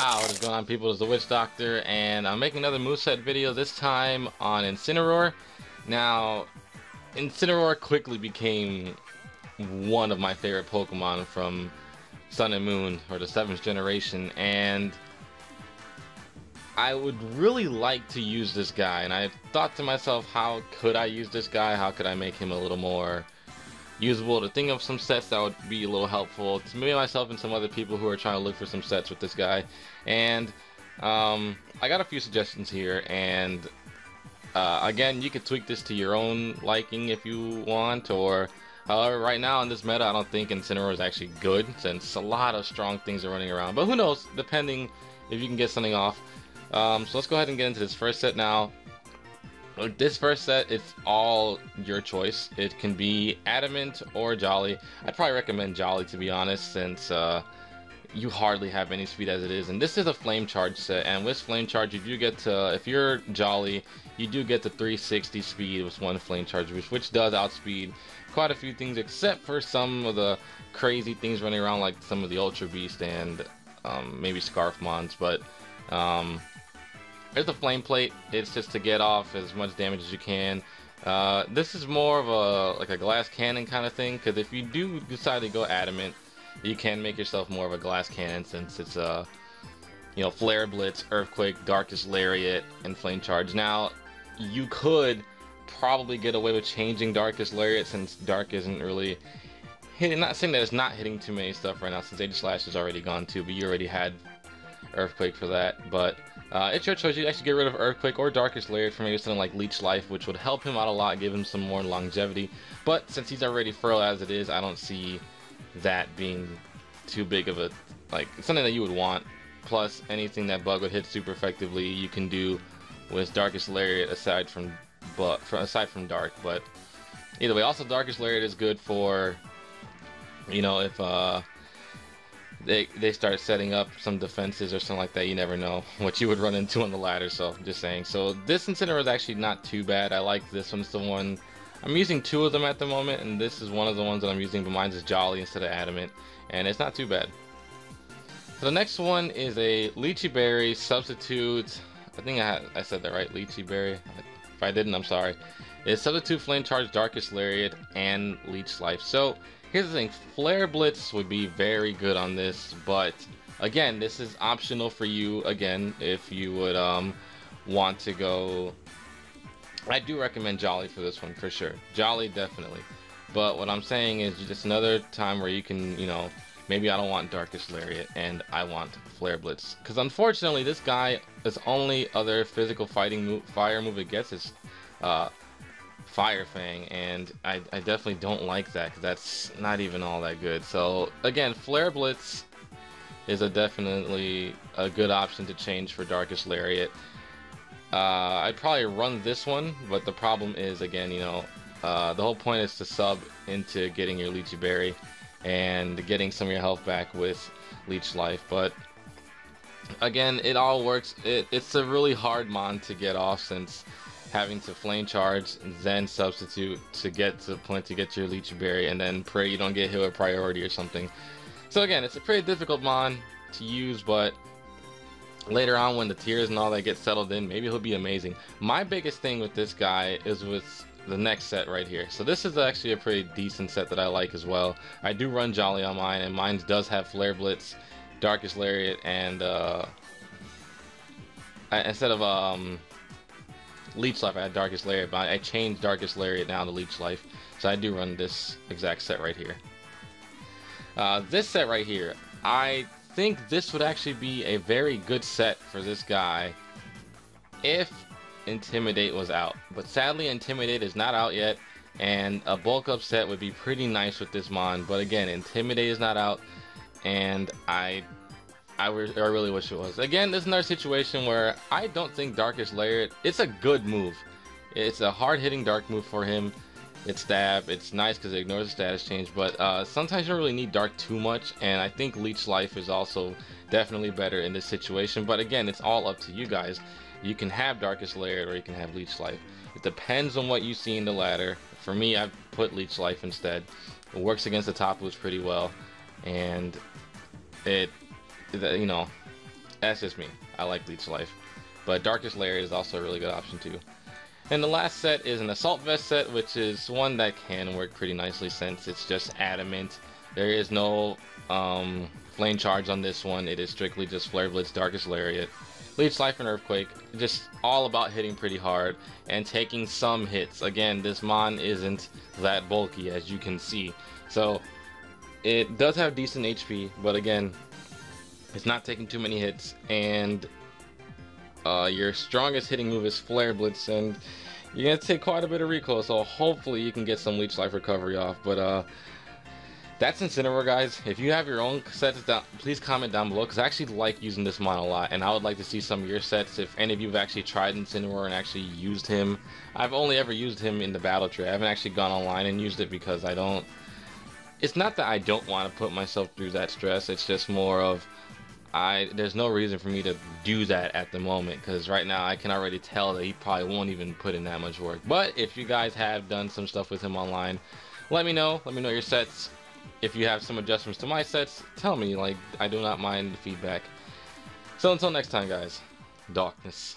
Ah, what is going on people, it's the Witch Doctor, and I'm making another moveset video, this time on Incineroar. Now, Incineroar quickly became one of my favorite Pokemon from Sun and Moon, or the 7th generation, and I would really like to use this guy, and I thought to myself, how could I use this guy, how could I make him a little more usable to think of some sets that would be a little helpful to me myself and some other people who are trying to look for some sets with this guy. And um, I got a few suggestions here and uh, again you could tweak this to your own liking if you want or however right now in this meta I don't think Incineroar is actually good since a lot of strong things are running around. But who knows depending if you can get something off. Um, so let's go ahead and get into this first set now this first set, it's all your choice. It can be Adamant or Jolly. I'd probably recommend Jolly to be honest, since uh, you hardly have any speed as it is. And this is a Flame Charge set, and with Flame Charge, you do get to, if you're Jolly, you do get to 360 speed with one Flame Charge, which, which does outspeed quite a few things, except for some of the crazy things running around, like some of the Ultra Beast and um, maybe Scarfmons, but um, there's a flame plate. It's just to get off as much damage as you can. Uh, this is more of a like a glass cannon kind of thing because if you do decide to go adamant, you can make yourself more of a glass cannon since it's a uh, you know flare blitz, earthquake, darkest lariat, and flame charge. Now you could probably get away with changing darkest lariat since dark isn't really hitting. Not saying that it's not hitting too many stuff right now since Aegislash is already gone too, but you already had earthquake for that. But uh, it's your choice. You actually get rid of Earthquake or Darkest Lariat for maybe something like Leech Life, which would help him out a lot, give him some more longevity. But since he's already Furl as it is, I don't see that being too big of a, like, something that you would want. Plus, anything that Bug would hit super effectively, you can do with Darkest Lariat aside from, but aside from Dark. But either way, also Darkest Lariat is good for, you know, if, uh, they they start setting up some defenses or something like that. You never know what you would run into on the ladder. So just saying. So this Incineroar is actually not too bad. I like this one's the one. I'm using two of them at the moment, and this is one of the ones that I'm using, but mine's is Jolly instead of Adamant, and it's not too bad. So the next one is a Liechi Berry substitute. I think I, I said that right, Liechi Berry. If I didn't, I'm sorry. It's substitute Flame Charge, Darkest Lariat, and Leech Life. So Here's the thing, Flare Blitz would be very good on this, but again, this is optional for you, again, if you would um, want to go... I do recommend Jolly for this one, for sure. Jolly, definitely. But what I'm saying is just another time where you can, you know, maybe I don't want Darkest Lariat and I want Flare Blitz. Because unfortunately, this guy, his only other physical fighting move, fire move it gets is uh, Fire Fang, and I, I definitely don't like that because that's not even all that good. So again, Flare Blitz is a definitely a good option to change for Darkest Lariat. Uh, I'd probably run this one, but the problem is, again, you know, uh, the whole point is to sub into getting your Liechi Berry and getting some of your health back with Leech Life, but again, it all works. It, it's a really hard mon to get off since having to flame charge, and then substitute to get to the point to get your Leech Berry, and then pray you don't get hit with priority or something. So again, it's a pretty difficult mon to use, but later on when the tiers and all that get settled in, maybe he'll be amazing. My biggest thing with this guy is with the next set right here. So this is actually a pretty decent set that I like as well. I do run Jolly on mine, and mine does have Flare Blitz, Darkest Lariat, and uh, instead of um, Leech Life, I had Darkest Lariat, but I changed Darkest Lariat now to Leech Life. So I do run this exact set right here. Uh, this set right here, I think this would actually be a very good set for this guy if Intimidate was out. But sadly, Intimidate is not out yet, and a bulk up set would be pretty nice with this Mon. But again, Intimidate is not out, and I I, re I really wish it was. Again, this is another situation where I don't think Darkest Lariat, it's a good move. It's a hard-hitting dark move for him. It's stab, it's nice because it ignores the status change, but uh, sometimes you don't really need dark too much, and I think Leech Life is also definitely better in this situation, but again, it's all up to you guys. You can have Darkest Lariat or you can have Leech Life. It depends on what you see in the ladder. For me, I've put Leech Life instead. It works against the top boost pretty well, and it you know, That's just me. I like Leech Life. But Darkest Lariat is also a really good option too. And the last set is an Assault Vest set, which is one that can work pretty nicely since it's just adamant. There is no um, flame charge on this one. It is strictly just Flare Blitz, Darkest Lariat, Life, and Earthquake. Just all about hitting pretty hard and taking some hits. Again, this Mon isn't that bulky as you can see. So it does have decent HP, but again, it's not taking too many hits, and uh, your strongest hitting move is Flare Blitz, and you're gonna take quite a bit of recoil, so hopefully you can get some Leech Life recovery off. But uh, that's Incineroar, guys. If you have your own sets, down, please comment down below, because I actually like using this mon a lot, and I would like to see some of your sets. If any of you have actually tried Incineroar and actually used him, I've only ever used him in the battle tree. I haven't actually gone online and used it because I don't. It's not that I don't want to put myself through that stress. It's just more of I there's no reason for me to do that at the moment because right now I can already tell that he probably won't even put in that much work. But if you guys have done some stuff with him online, let me know. Let me know your sets. If you have some adjustments to my sets, tell me. Like I do not mind the feedback. So until next time, guys. Darkness.